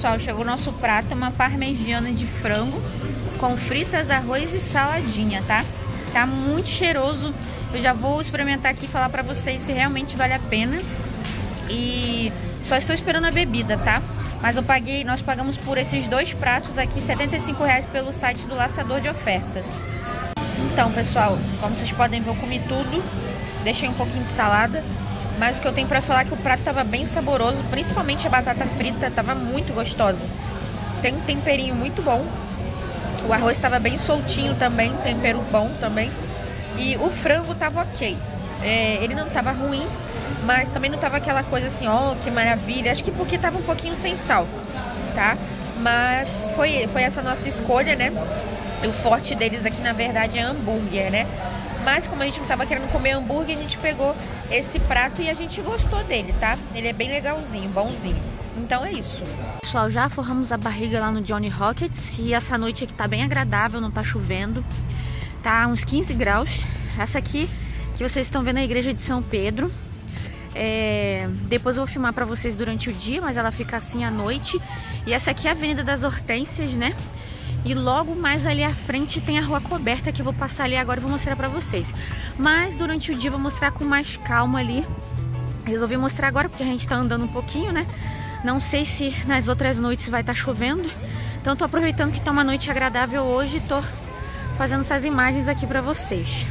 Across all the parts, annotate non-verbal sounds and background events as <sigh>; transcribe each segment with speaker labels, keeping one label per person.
Speaker 1: Pessoal, chegou o nosso prato, uma parmegiana de frango com fritas, arroz e saladinha, tá? Tá muito cheiroso. Eu já vou experimentar aqui e falar pra vocês se realmente vale a pena. E só estou esperando a bebida, tá? Mas eu paguei, nós pagamos por esses dois pratos aqui 75 reais pelo site do Laçador de Ofertas. Então, pessoal, como vocês podem ver, eu comi tudo. Deixei um pouquinho de salada. Mas o que eu tenho pra falar é que o prato tava bem saboroso, principalmente a batata frita, tava muito gostosa. Tem um temperinho muito bom. O arroz tava bem soltinho também, tempero bom também. E o frango tava ok. É, ele não tava ruim, mas também não tava aquela coisa assim, ó, oh, que maravilha. Acho que porque tava um pouquinho sem sal, tá? Mas foi, foi essa nossa escolha, né? O forte deles aqui, na verdade, é hambúrguer, né? Mas como a gente não tava querendo comer hambúrguer, a gente pegou esse prato e a gente gostou dele, tá? Ele é bem legalzinho, bonzinho. Então é isso. Pessoal, já forramos a barriga lá no Johnny Rockets e essa noite aqui tá bem agradável, não tá chovendo. Tá uns 15 graus. Essa aqui que vocês estão vendo é a igreja de São Pedro. É... Depois eu vou filmar pra vocês durante o dia, mas ela fica assim à noite. E essa aqui é a Avenida das Hortênsias, né? E logo mais ali à frente tem a rua coberta que eu vou passar ali agora e vou mostrar pra vocês. Mas durante o dia eu vou mostrar com mais calma ali. Resolvi mostrar agora porque a gente tá andando um pouquinho, né? Não sei se nas outras noites vai estar tá chovendo. Então tô aproveitando que tá uma noite agradável hoje e tô fazendo essas imagens aqui pra vocês.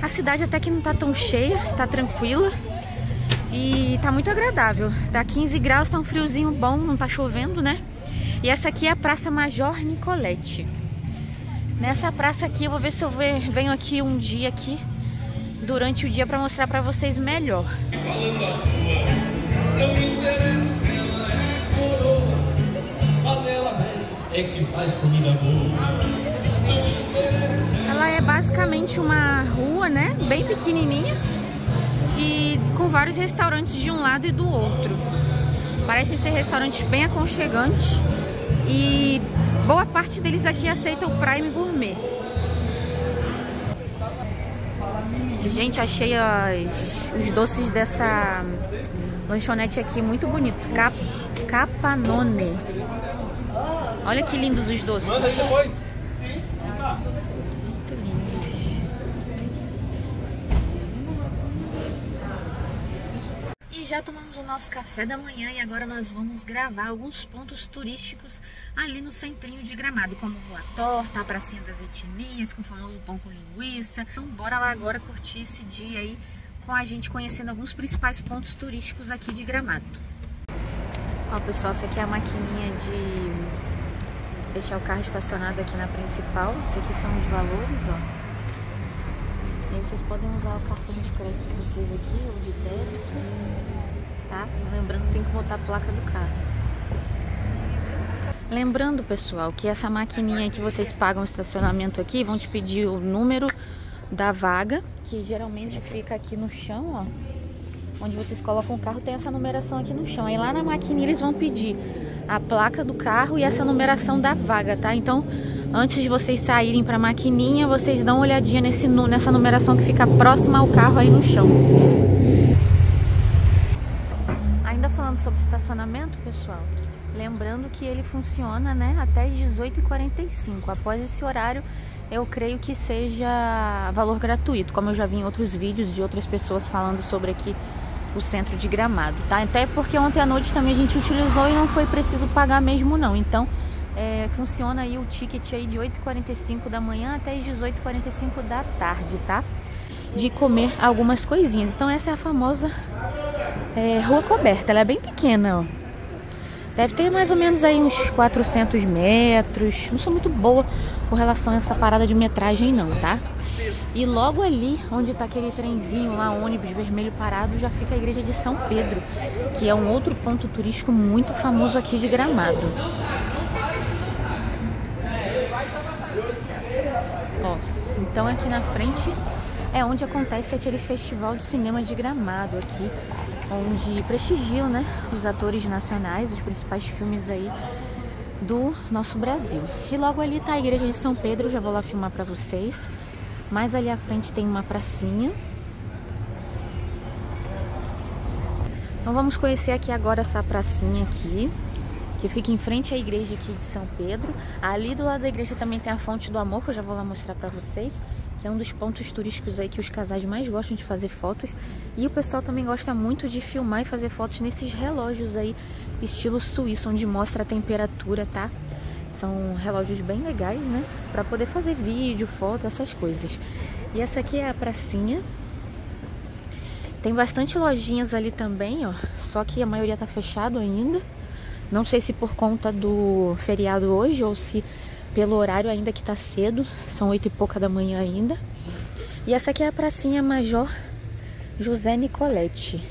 Speaker 1: A cidade até que não tá tão cheia, tá tranquila. E tá muito agradável. Tá 15 graus, tá um friozinho bom, não tá chovendo, né? E essa aqui é a Praça Major Nicolete. Nessa praça aqui, eu vou ver se eu venho aqui um dia aqui, durante o dia, para mostrar para vocês melhor. Ela é basicamente uma rua, né? Bem pequenininha e com vários restaurantes de um lado e do outro. Parecem ser restaurantes bem aconchegantes e boa parte deles aqui aceita o Prime Gourmet. Gente, achei as, os doces dessa lanchonete aqui muito bonito. Cap, Capanone. Olha que lindos os doces. Manda aí depois. Já tomamos o nosso café da manhã e agora nós vamos gravar alguns pontos turísticos ali no centrinho de Gramado, como Rua Torta, a Pracinha das Etnias, com o famoso pão com linguiça. Então bora lá agora curtir esse dia aí com a gente conhecendo alguns principais pontos turísticos aqui de Gramado. Ó pessoal, essa aqui é a maquininha de deixar o carro estacionado aqui na principal. Esse aqui são os valores, ó. E aí vocês podem usar o cartão de crédito de vocês aqui, ou de débito tá? Lembrando que tem que botar a placa do carro. Lembrando, pessoal, que essa maquininha que vocês pagam estacionamento aqui, vão te pedir o número da vaga, que geralmente fica aqui no chão, ó. Onde vocês colocam o carro, tem essa numeração aqui no chão. Aí lá na maquininha eles vão pedir a placa do carro e essa numeração da vaga, tá? Então, antes de vocês saírem para a maquininha, vocês dão uma olhadinha nesse, nessa numeração que fica próxima ao carro aí no chão. sobre estacionamento, pessoal, lembrando que ele funciona né, até as 18h45. Após esse horário, eu creio que seja valor gratuito, como eu já vi em outros vídeos de outras pessoas falando sobre aqui o centro de Gramado, tá? Até porque ontem à noite também a gente utilizou e não foi preciso pagar mesmo não. Então, é, funciona aí o ticket aí de 8h45 da manhã até as 18h45 da tarde, tá? De comer algumas coisinhas. Então essa é a famosa é, rua coberta, ela é bem pequena, ó. Deve ter mais ou menos aí uns 400 metros. Não sou muito boa com relação a essa parada de metragem não, tá? E logo ali, onde tá aquele trenzinho lá, ônibus vermelho parado, já fica a igreja de São Pedro, que é um outro ponto turístico muito famoso aqui de Gramado. Ó, então aqui na frente é onde acontece aquele festival de cinema de Gramado aqui, onde prestigiam né, os atores nacionais, os principais filmes aí do nosso Brasil. E logo ali tá a igreja de São Pedro, já vou lá filmar para vocês. Mais ali à frente tem uma pracinha. Então vamos conhecer aqui agora essa pracinha aqui, que fica em frente à igreja aqui de São Pedro. Ali do lado da igreja também tem a Fonte do Amor, que eu já vou lá mostrar para vocês, que é um dos pontos turísticos aí que os casais mais gostam de fazer fotos. E o pessoal também gosta muito de filmar e fazer fotos nesses relógios aí, estilo suíço, onde mostra a temperatura, tá? São relógios bem legais, né? Para poder fazer vídeo, foto, essas coisas. E essa aqui é a pracinha. Tem bastante lojinhas ali também, ó. Só que a maioria tá fechado ainda. Não sei se por conta do feriado hoje ou se pelo horário ainda que tá cedo. São oito e pouca da manhã ainda. E essa aqui é a pracinha Major José Nicolete.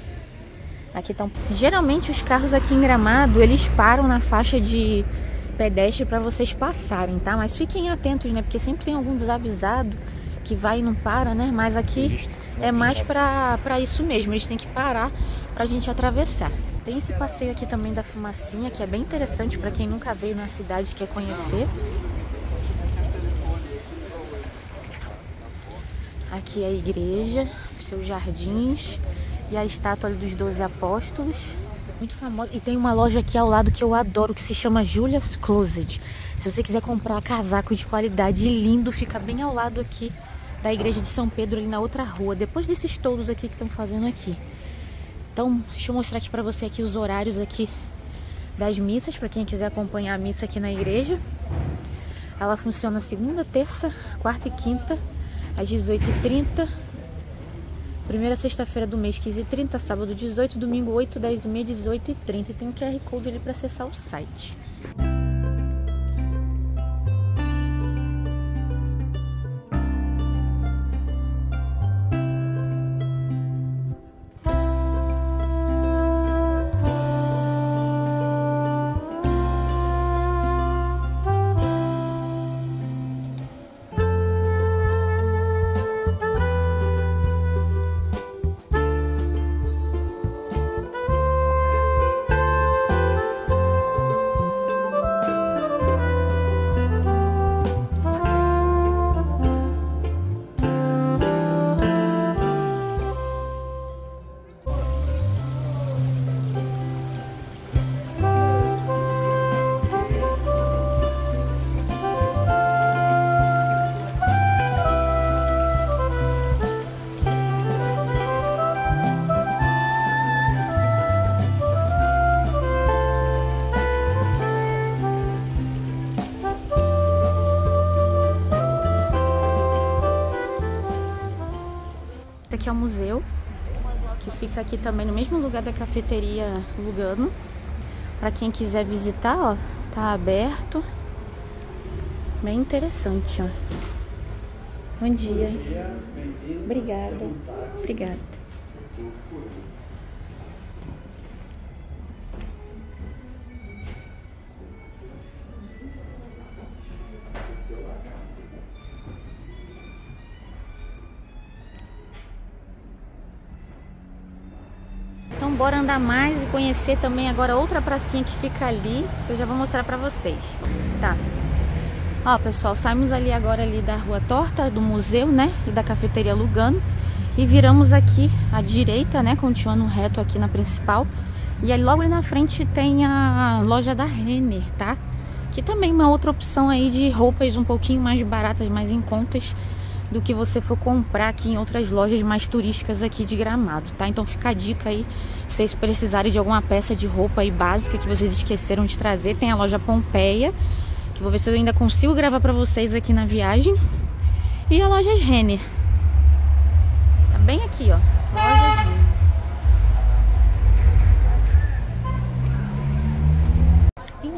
Speaker 1: Aqui estão... Geralmente os carros aqui em Gramado, eles param na faixa de pedestre para vocês passarem, tá? Mas fiquem atentos, né? Porque sempre tem algum desavisado que vai e não para, né? Mas aqui é mais pra, pra isso mesmo. Eles têm que parar pra gente atravessar. Tem esse passeio aqui também da fumacinha, que é bem interessante para quem nunca veio na cidade e quer conhecer. Aqui é a igreja, seus jardins e a estátua dos doze apóstolos. Muito famosa. E tem uma loja aqui ao lado que eu adoro, que se chama Julia's Closet. Se você quiser comprar casaco de qualidade lindo, fica bem ao lado aqui da igreja de São Pedro, ali na outra rua. Depois desses todos aqui que estão fazendo aqui. Então, deixa eu mostrar aqui pra você aqui os horários aqui das missas, para quem quiser acompanhar a missa aqui na igreja. Ela funciona segunda, terça, quarta e quinta, às 18h30. Primeira sexta-feira do mês, 15h30, sábado 18, domingo 8, 10h30, 18h30. E tem um QR Code ali para acessar o site. Aqui é o museu, que fica aqui também no mesmo lugar da cafeteria Lugano. Para quem quiser visitar, ó, tá aberto. Bem interessante, ó. Bom dia. Obrigada. Obrigada. Bora andar mais e conhecer também agora outra pracinha que fica ali, que eu já vou mostrar pra vocês. Tá. Ó, pessoal, saímos ali agora ali da Rua Torta, do museu, né, e da cafeteria Lugano. E viramos aqui à direita, né, continuando reto aqui na principal. E aí logo ali na frente tem a loja da Renner, tá? Que também é uma outra opção aí de roupas um pouquinho mais baratas, mais em contas do que você for comprar aqui em outras lojas mais turísticas aqui de Gramado, tá? Então fica a dica aí, se vocês precisarem de alguma peça de roupa aí básica que vocês esqueceram de trazer, tem a loja Pompeia, que vou ver se eu ainda consigo gravar pra vocês aqui na viagem, e a loja Renner. Tá bem aqui, ó, loja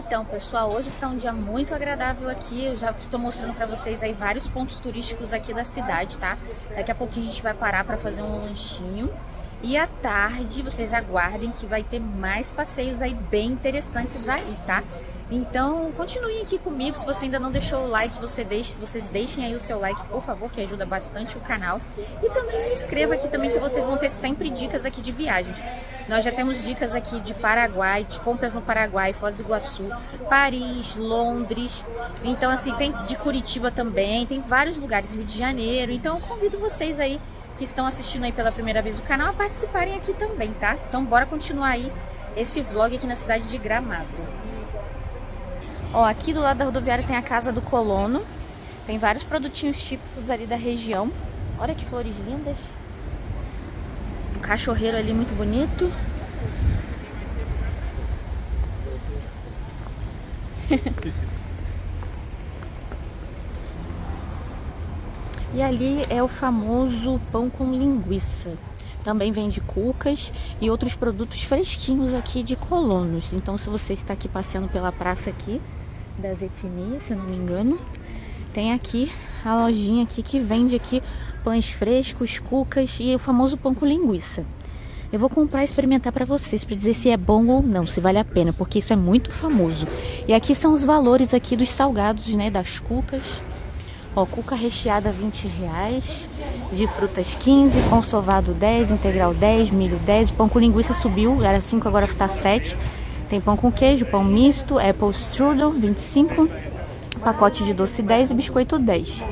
Speaker 1: Então, pessoal, hoje está um dia muito agradável aqui. Eu já estou mostrando para vocês aí vários pontos turísticos aqui da cidade, tá? Daqui a pouquinho a gente vai parar para fazer um lanchinho. E à tarde, vocês aguardem que vai ter mais passeios aí bem interessantes aí, tá? Então, continuem aqui comigo. Se você ainda não deixou o like, você deixe, vocês deixem aí o seu like, por favor, que ajuda bastante o canal. E também se inscreva aqui também, que vocês vão ter sempre dicas aqui de viagens. Nós já temos dicas aqui de Paraguai, de compras no Paraguai, Foz do Iguaçu, Paris, Londres. Então, assim, tem de Curitiba também, tem vários lugares, Rio de Janeiro. Então, eu convido vocês aí que estão assistindo aí pela primeira vez o canal a participarem aqui também, tá? Então, bora continuar aí esse vlog aqui na cidade de Gramado. Ó, aqui do lado da rodoviária tem a Casa do Colono. Tem vários produtinhos típicos ali da região. Olha que flores lindas. Um cachorreiro ali muito bonito. <laughs> e ali é o famoso pão com linguiça. Também vende cucas e outros produtos fresquinhos aqui de colonos. Então, se você está aqui passeando pela praça aqui das etnias, se não me engano, tem aqui a lojinha aqui que vende aqui pães frescos, cucas e o famoso pão com linguiça. Eu vou comprar e experimentar para vocês, para dizer se é bom ou não, se vale a pena, porque isso é muito famoso. E aqui são os valores aqui dos salgados, né, das cucas. Ó, cuca recheada 20 reais, de frutas 15, pão sovado 10, integral 10, milho 10, pão com linguiça subiu, era 5, agora está 7. Tem pão com queijo, pão misto, apple strudel 25, pacote de doce 10 e biscoito 10.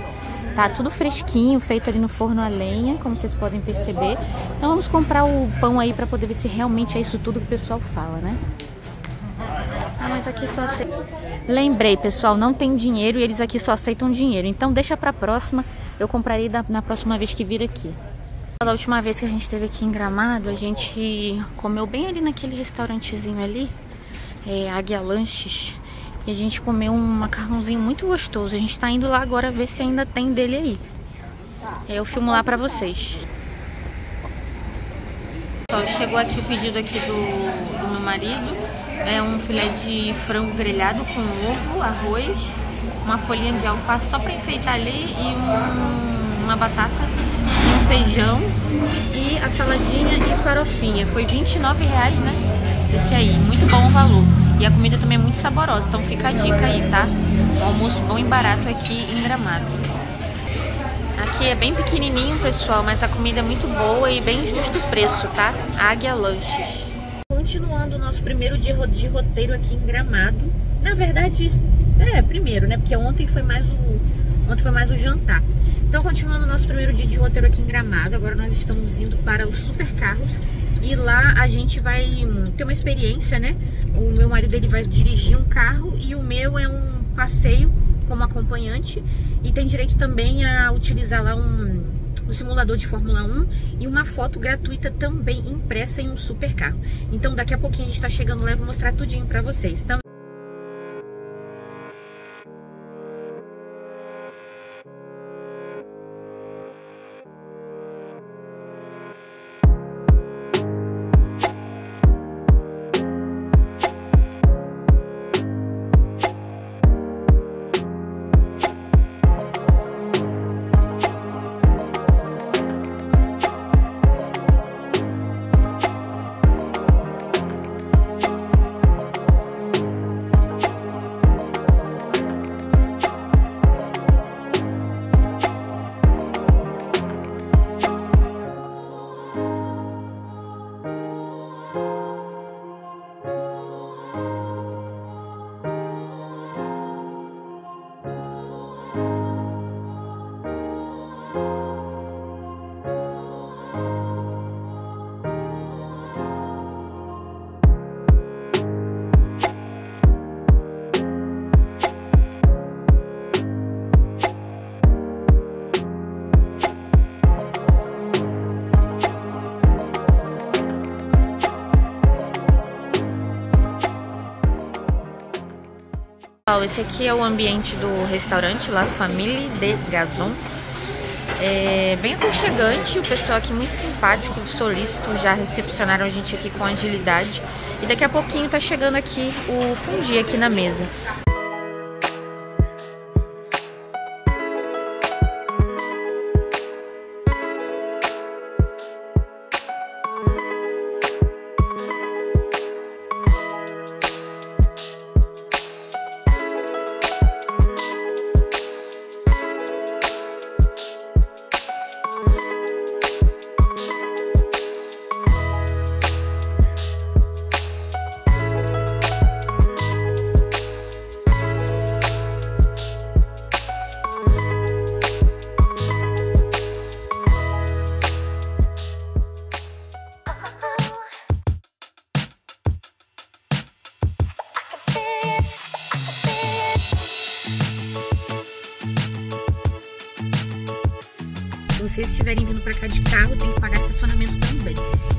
Speaker 1: Tá tudo fresquinho, feito ali no forno a lenha, como vocês podem perceber. Então vamos comprar o pão aí para poder ver se realmente é isso tudo que o pessoal fala, né? Ah, mas aqui só aceita... Lembrei, pessoal, não tem dinheiro e eles aqui só aceitam dinheiro. Então deixa pra próxima, eu comprarei na próxima vez que vir aqui. Da última vez que a gente esteve aqui em Gramado, a gente comeu bem ali naquele restaurantezinho ali, é, Águia Lanches. E a gente comeu um macarrãozinho muito gostoso. A gente tá indo lá agora ver se ainda tem dele aí. Eu filmo lá pra vocês. chegou aqui o pedido aqui do, do meu marido. É um filé de frango grelhado com ovo, arroz, uma folhinha de alface só pra enfeitar ali e um, uma batata feijão e a saladinha e farofinha. Foi 29 reais, né? Esse aí, muito bom o valor. E a comida também é muito saborosa, então fica a dica aí, tá? Um almoço bom e barato aqui em Gramado. Aqui é bem pequenininho, pessoal, mas a comida é muito boa e bem justo o preço, tá? Águia Lanches. Continuando o nosso primeiro dia de roteiro aqui em Gramado. Na verdade, é, primeiro, né? Porque ontem foi mais o, ontem foi mais o jantar. Então, continuando o nosso primeiro dia de roteiro aqui em Gramado, agora nós estamos indo para os supercarros e lá a gente vai ter uma experiência, né? O meu marido ele vai dirigir um carro e o meu é um passeio como acompanhante e tem direito também a utilizar lá um, um simulador de Fórmula 1 e uma foto gratuita também impressa em um supercarro. Então daqui a pouquinho a gente está chegando lá e vou mostrar tudinho para vocês. Então, Pessoal, esse aqui é o ambiente do restaurante lá, Família de Gazon. É bem aconchegante, o pessoal aqui muito simpático, solícito, já recepcionaram a gente aqui com agilidade. E daqui a pouquinho tá chegando aqui o fundi aqui na mesa. Vocês estiverem vindo pra cá de carro, tem que pagar estacionamento também.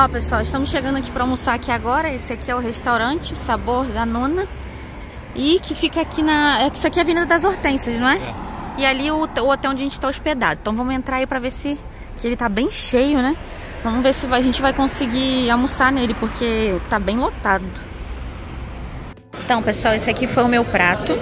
Speaker 1: Ó, pessoal, estamos chegando aqui para almoçar aqui agora. Esse aqui é o restaurante Sabor da Nona. E que fica aqui na... Isso aqui é a Avenida das Hortênsias, não é? é. E ali o, o hotel onde a gente está hospedado. Então vamos entrar aí para ver se... Que ele tá bem cheio, né? Vamos ver se a gente vai conseguir almoçar nele, porque tá bem lotado. Então, pessoal, esse aqui foi o meu prato.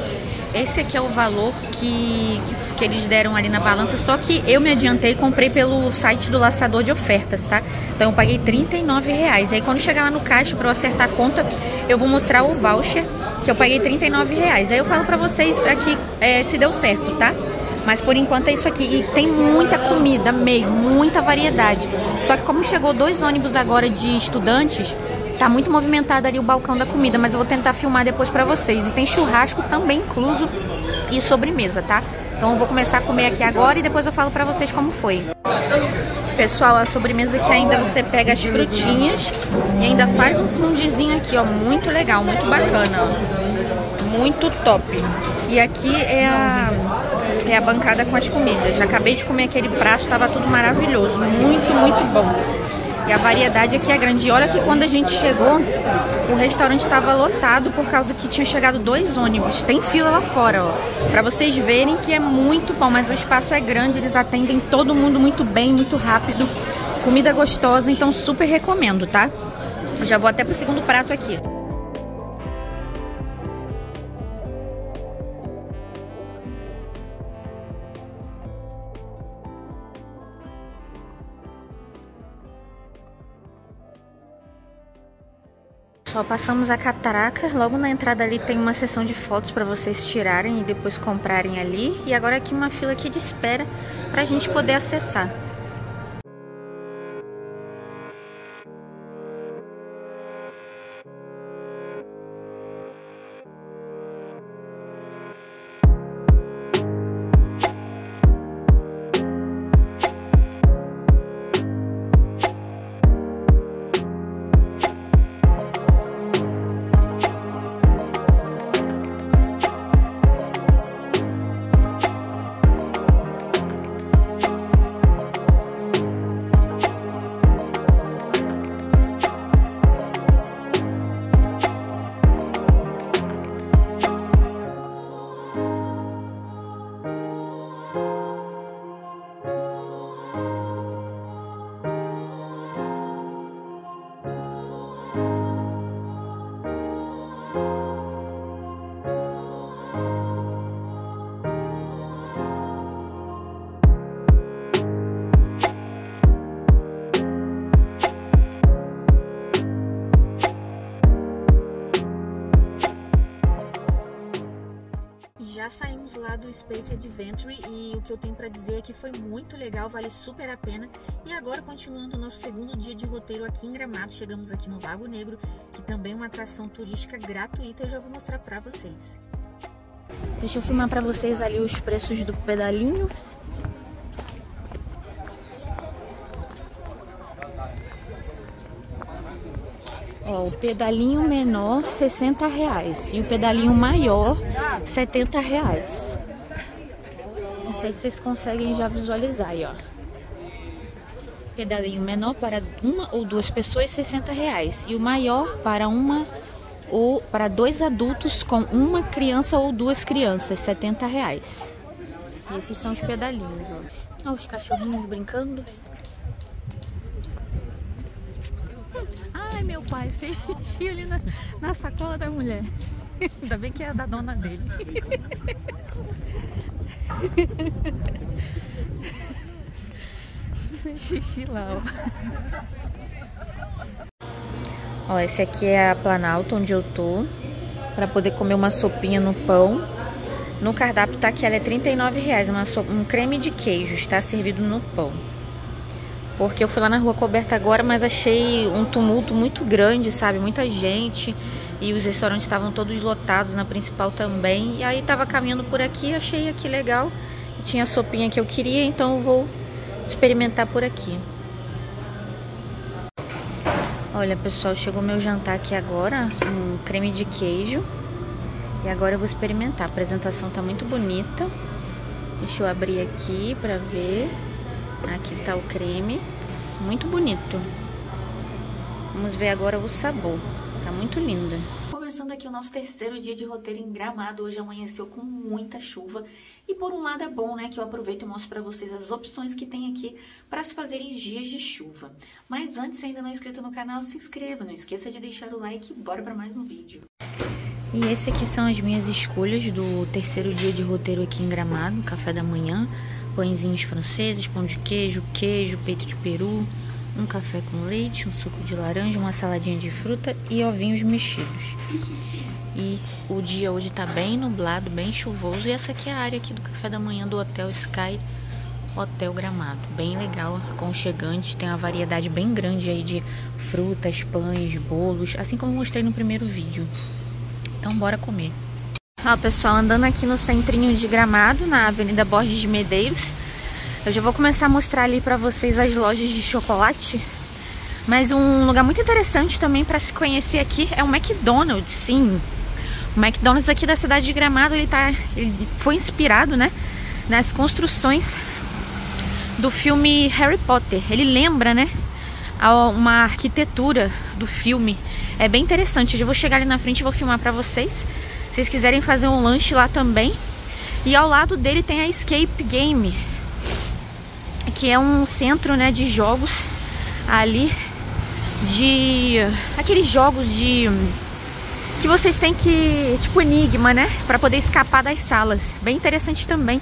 Speaker 1: Esse aqui é o valor que, que, que, eles deram ali na balança, só que eu me adiantei e comprei pelo site do laçador de ofertas, tá? Então eu paguei 39 reais. Aí quando chegar lá no caixa para eu acertar a conta, eu vou mostrar o voucher que eu paguei 39 reais. Aí eu falo pra vocês aqui é, se deu certo, tá? Mas por enquanto é isso aqui. E tem muita comida mesmo, muita variedade. Só que como chegou dois ônibus agora de estudantes, Tá muito movimentado ali o balcão da comida, mas eu vou tentar filmar depois pra vocês. E tem churrasco também incluso e sobremesa, tá? Então eu vou começar a comer aqui agora e depois eu falo pra vocês como foi. Pessoal, a sobremesa que ainda você pega as frutinhas e ainda faz um fundizinho aqui, ó. Muito legal, muito bacana, ó. Muito top. E aqui é a, é a bancada com as comidas. Já acabei de comer aquele prato, tava tudo maravilhoso. Muito, muito bom. E a variedade aqui é grande. E olha que quando a gente chegou, o restaurante estava lotado por causa que tinha chegado dois ônibus. Tem fila lá fora, ó. Pra vocês verem que é muito bom, mas o espaço é grande, eles atendem todo mundo muito bem, muito rápido. Comida gostosa, então super recomendo, tá? Já vou até pro segundo prato aqui. Só passamos a catraca, logo na entrada ali tem uma sessão de fotos para vocês tirarem e depois comprarem ali. E agora aqui uma fila aqui de espera para a gente poder acessar. Do Space Adventure e o que eu tenho para dizer é que foi muito legal, vale super a pena. E agora, continuando o nosso segundo dia de roteiro aqui em Gramado, chegamos aqui no Lago Negro, que também é uma atração turística gratuita, eu já vou mostrar para vocês. Deixa eu filmar para vocês ali os preços do pedalinho. Ó, o pedalinho menor, 60 reais. E o pedalinho maior, 70 reais. Sei se vocês conseguem já visualizar aí, ó. Pedalinho menor para uma ou duas pessoas, 60 reais. E o maior para uma ou para dois adultos com uma criança ou duas crianças, 70 reais. E esses são os pedalinhos. Ó, os cachorrinhos brincando. Ai, meu pai fez xixi ali na, na sacola da mulher. <laughs> Ainda bem que é da dona dele. <laughs> Xixi lá, ó. Ó, esse aqui é a Planalto, onde eu tô. Pra poder comer uma sopinha no pão. No cardápio tá que ela é R$39,00, uma sopa, um creme de queijo, está servido no pão. Porque eu fui lá na rua coberta agora, mas achei um tumulto muito grande, sabe? Muita gente. E os restaurantes estavam todos lotados, na principal também. E aí tava caminhando por aqui, achei aqui legal. Tinha a sopinha que eu queria, então vou experimentar por aqui. Olha, pessoal, chegou meu jantar aqui agora, um creme de queijo. E agora eu vou experimentar. A apresentação tá muito bonita. Deixa eu abrir aqui pra ver. Aqui tá o creme. Muito bonito. Vamos ver agora o sabor. Tá muito linda. Começando aqui o nosso terceiro dia de roteiro em Gramado. Hoje amanheceu com muita chuva. E por um lado é bom, né, que eu aproveito e mostro para vocês as opções que tem aqui para se fazerem dias de chuva. Mas antes, se ainda não é inscrito no canal, se inscreva. Não esqueça de deixar o like e bora para mais um vídeo. E esse aqui são as minhas escolhas do terceiro dia de roteiro aqui em Gramado, café da manhã pãezinhos franceses, pão de queijo, queijo, peito de peru, um café com leite, um suco de laranja, uma saladinha de fruta e ovinhos mexidos. E o dia hoje tá bem nublado, bem chuvoso. E essa aqui é a área aqui do café da manhã do Hotel Sky Hotel Gramado. Bem legal, aconchegante, tem uma variedade bem grande aí de frutas, pães, bolos, assim como eu mostrei no primeiro vídeo. Então bora comer. Ó, pessoal, andando aqui no centrinho de Gramado, na Avenida Borges de Medeiros. Eu já vou começar a mostrar ali pra vocês as lojas de chocolate. Mas um lugar muito interessante também para se conhecer aqui é o McDonald's, sim. O McDonald's aqui da cidade de Gramado, ele, tá, ele foi inspirado, né, nas construções do filme Harry Potter. Ele lembra, né, uma arquitetura do filme. É bem interessante. Eu já vou chegar ali na frente e vou filmar pra vocês vocês quiserem fazer um lanche lá também. E ao lado dele tem a Escape Game, que é um centro né, de jogos ali de aqueles jogos de que vocês têm que tipo enigma, né, para poder escapar das salas. Bem interessante também.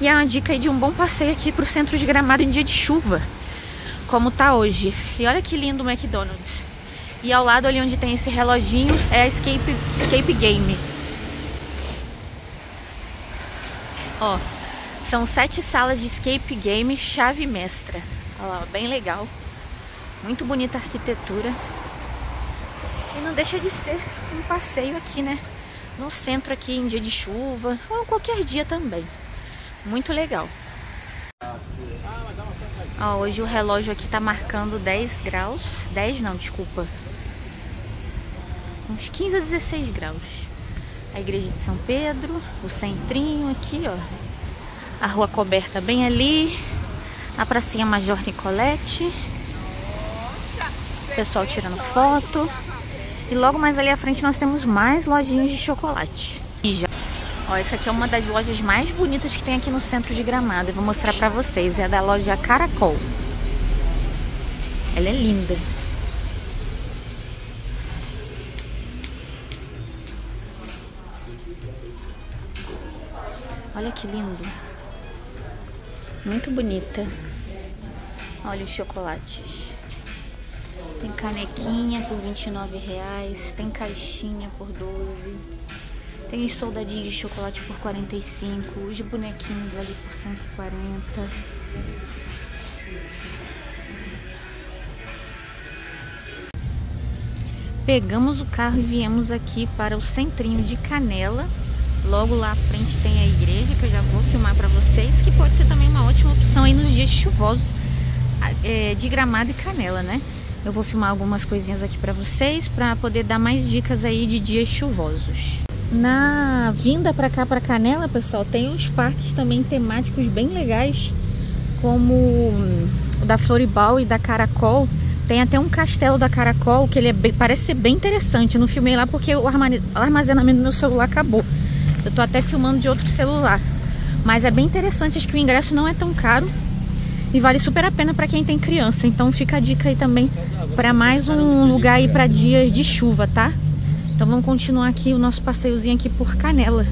Speaker 1: E é uma dica aí de um bom passeio aqui pro centro de Gramado em dia de chuva, como tá hoje. E olha que lindo o McDonald's. E ao lado ali onde tem esse reloginho é a Escape, Escape Game. Ó, são sete salas de escape game chave mestra. Olha lá, bem legal. Muito bonita a arquitetura. E não deixa de ser um passeio aqui, né? No centro aqui em dia de chuva, ou qualquer dia também. Muito legal. Ó, hoje o relógio aqui tá marcando 10 graus. 10 não, desculpa. Uns 15 a 16 graus a igreja de São Pedro, o centrinho aqui, ó. A rua coberta bem ali, a pracinha Major Nicolete. Pessoal tirando foto. E logo mais ali à frente nós temos mais lojinhas de chocolate. E já. Ó, essa aqui é uma das lojas mais bonitas que tem aqui no centro de Gramado. Eu vou mostrar pra vocês. É a da loja Caracol. Ela é linda. Olha que lindo. Muito bonita. Olha os chocolates. Tem canequinha por R$29,00. Tem caixinha por 12 Tem os soldadinhos de chocolate por 45 Os bonequinhos ali por 140 Pegamos o carro e viemos aqui para o centrinho de Canela Logo lá à frente tem a igreja, que eu já vou filmar para vocês, que pode ser também uma ótima opção aí nos dias chuvosos é, de Gramado e Canela, né? Eu vou filmar algumas coisinhas aqui para vocês, para poder dar mais dicas aí de dias chuvosos. Na vinda para cá, para Canela, pessoal, tem uns parques também temáticos bem legais, como o da Floribal e da Caracol. Tem até um castelo da Caracol, que ele é bem, parece ser bem interessante. não filmei lá porque o armazenamento do meu celular acabou. Eu tô até filmando de outro celular. Mas é bem interessante, acho que o ingresso não é tão caro. E vale super a pena para quem tem criança. Então fica a dica aí também para mais um lugar aí para dias de chuva, tá? Então vamos continuar aqui o nosso passeiozinho aqui por Canela.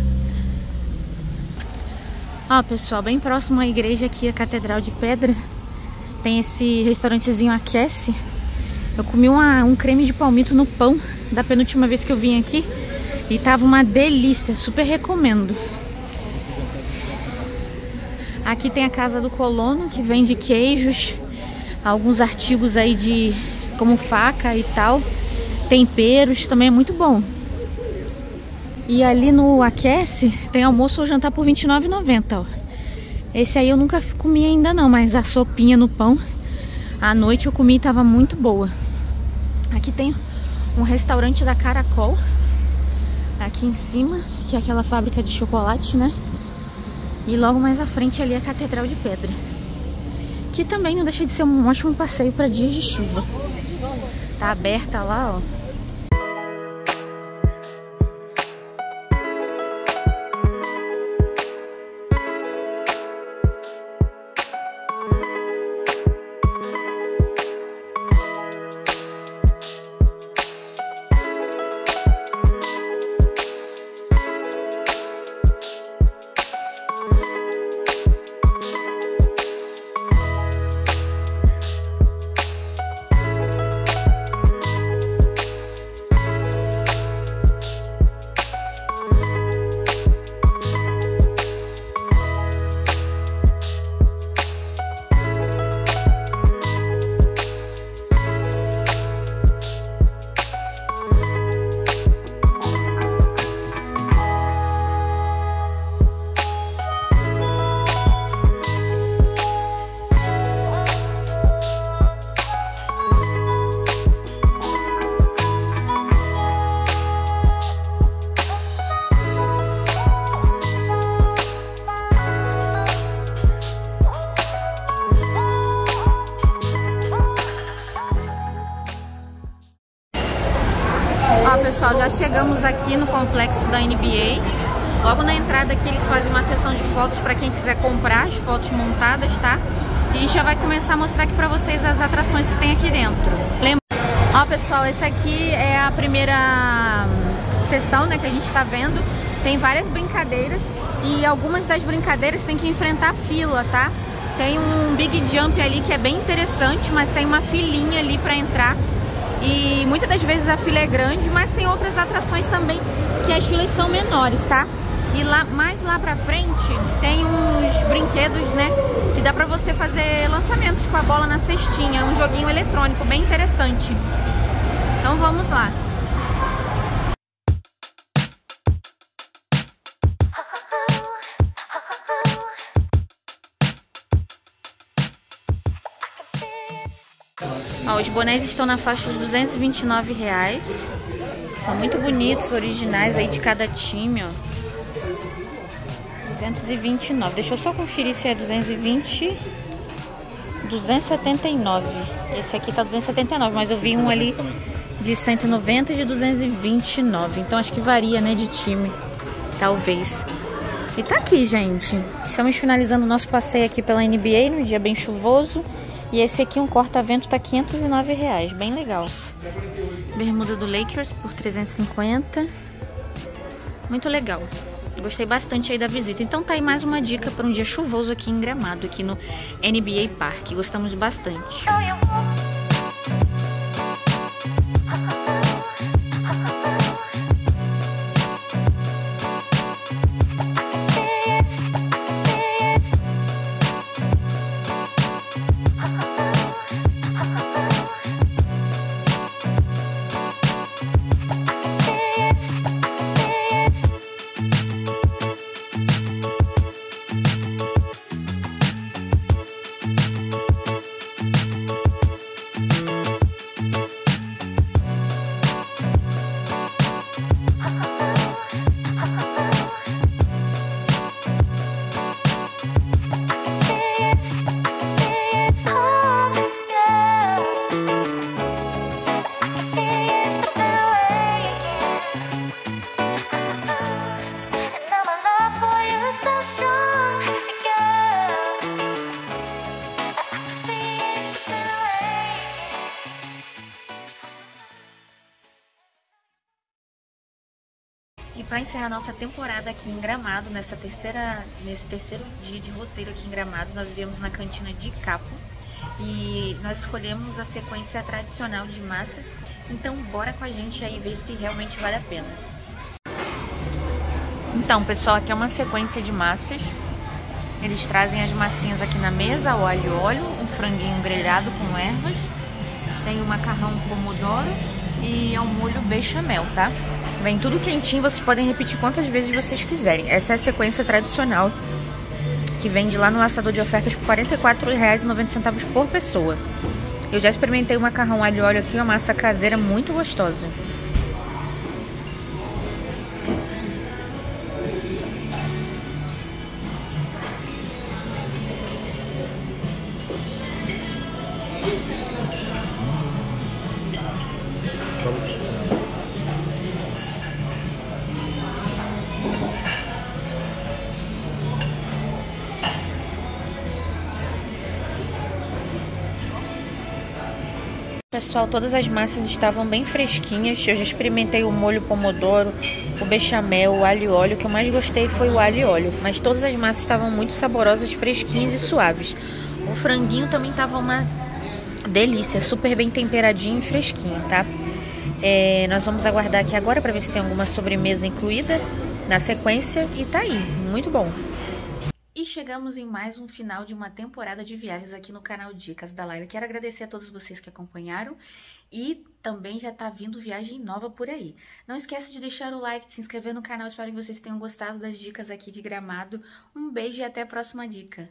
Speaker 1: Ó, pessoal, bem próximo à igreja aqui, a Catedral de Pedra, tem esse restaurantezinho Aquece. Eu comi uma, um creme de palmito no pão da penúltima vez que eu vim aqui e tava uma delícia, super recomendo. Aqui tem a Casa do Colono, que vende queijos, alguns artigos aí de como faca e tal, temperos, também é muito bom. E ali no Aquece tem almoço ou jantar por R$29,90, ó. Esse aí eu nunca comi ainda não, mas a sopinha no pão, à noite eu comi e tava muito boa. Aqui tem um restaurante da Caracol, aqui em cima, que é aquela fábrica de chocolate, né? E logo mais à frente ali a Catedral de Pedra. Que também não deixa de ser um ótimo passeio para dias de chuva. Tá aberta lá, ó. Chegamos aqui no complexo da NBA. Logo na entrada aqui eles fazem uma sessão de fotos para quem quiser comprar as fotos montadas, tá? E a gente já vai começar a mostrar aqui para vocês as atrações que tem aqui dentro. Lembra... Ó pessoal, esse aqui é a primeira sessão né, que a gente está vendo. Tem várias brincadeiras e algumas das brincadeiras tem que enfrentar fila, tá? Tem um big jump ali que é bem interessante, mas tem uma filinha ali para entrar. E muitas das vezes a fila é grande, mas tem outras atrações também que as filas são menores, tá? E lá, mais lá pra frente tem uns brinquedos, né? Que dá pra você fazer lançamentos com a bola na cestinha. Um joguinho eletrônico bem interessante. Então vamos lá. Os bonés estão na faixa de 229 reais. São muito bonitos, originais aí de cada time, ó. 229. Deixa eu só conferir se é 220. 279. Esse aqui tá 279, mas eu vi um ali de 190 e de 229. Então acho que varia, né, de time. Talvez. E tá aqui, gente. Estamos finalizando o nosso passeio aqui pela NBA no dia bem chuvoso. E esse aqui, um corta-vento, tá 509 reais. Bem legal. Bermuda do Lakers por 350. Muito legal. Gostei bastante aí da visita. Então tá aí mais uma dica para um dia chuvoso aqui em Gramado, aqui no NBA Park. Gostamos bastante. Para encerrar nossa temporada aqui em Gramado, nessa terceira, nesse terceiro dia de roteiro aqui em Gramado, nós viemos na cantina de Capo e nós escolhemos a sequência tradicional de massas. Então bora com a gente aí ver se realmente vale a pena. Então pessoal, aqui é uma sequência de massas. Eles trazem as massinhas aqui na mesa, o alho óleo, um franguinho grelhado com ervas, tem o macarrão pomodoro e é um molho bechamel, tá? Vem tudo quentinho, vocês podem repetir quantas vezes vocês quiserem. Essa é a sequência tradicional que vende lá no assador de ofertas por R$ 44,90 por pessoa. Eu já experimentei o macarrão alho óleo aqui, uma massa caseira muito gostosa. Pessoal, todas as massas estavam bem fresquinhas. Eu já experimentei o molho pomodoro, o bechamel, o alho e óleo. O que eu mais gostei foi o alho e óleo. Mas todas as massas estavam muito saborosas, fresquinhas e suaves. O franguinho também estava uma delícia, super bem temperadinho e fresquinho, tá? É, nós vamos aguardar aqui agora para ver se tem alguma sobremesa incluída na sequência. E tá aí, muito bom. Chegamos em mais um final de uma temporada de viagens aqui no canal Dicas da Laila. Quero agradecer a todos vocês que acompanharam e também já tá vindo viagem nova por aí. Não esqueça de deixar o like, de se inscrever no canal. Espero que vocês tenham gostado das dicas aqui de Gramado. Um beijo e até a próxima dica.